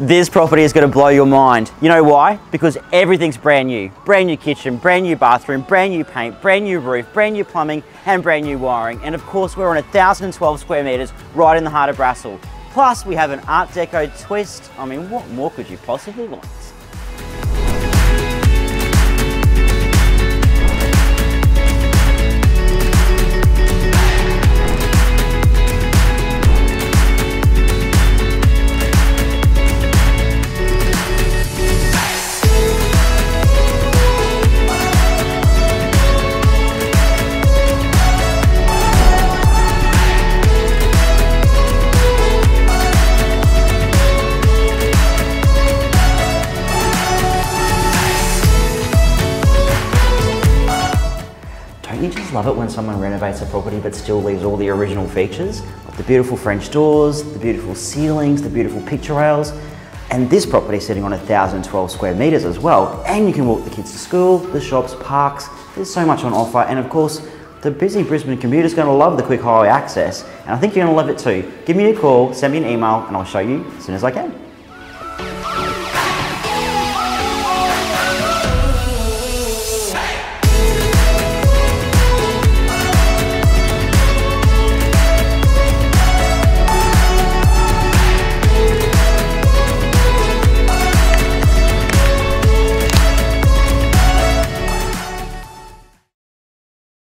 This property is going to blow your mind. You know why? Because everything's brand new. Brand new kitchen, brand new bathroom, brand new paint, brand new roof, brand new plumbing, and brand new wiring. And of course, we're on 1,012 square meters right in the heart of Brassall. Plus, we have an Art Deco twist. I mean, what more could you possibly want? You just love it when someone renovates a property but still leaves all the original features? Like the beautiful French doors, the beautiful ceilings, the beautiful picture rails. And this property is sitting on 1,012 square metres as well. And you can walk the kids to school, the shops, parks. There's so much on offer. And of course, the busy Brisbane commuter is going to love the quick highway access. And I think you're going to love it too. Give me a call, send me an email, and I'll show you as soon as I can.